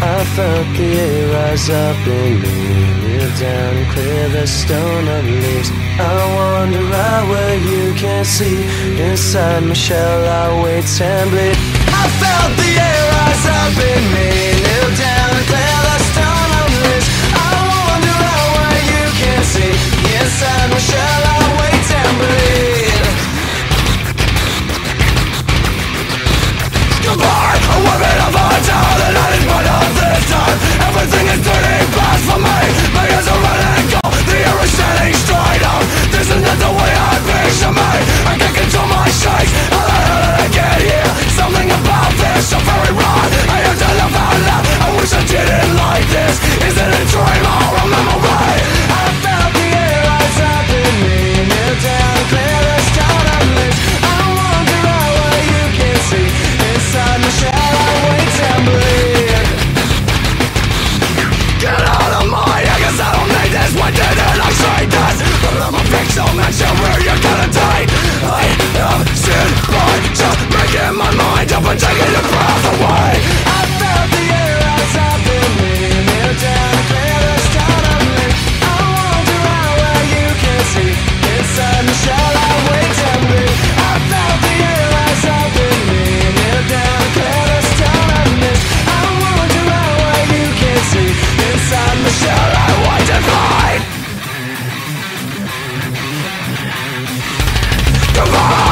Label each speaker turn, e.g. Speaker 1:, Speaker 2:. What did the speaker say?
Speaker 1: I felt the air rise up in me. Kneel down and clear the stone of leaves. I wander out where you can't see. Inside my shell, I wait and bleed. I felt the air rise up in me. Come!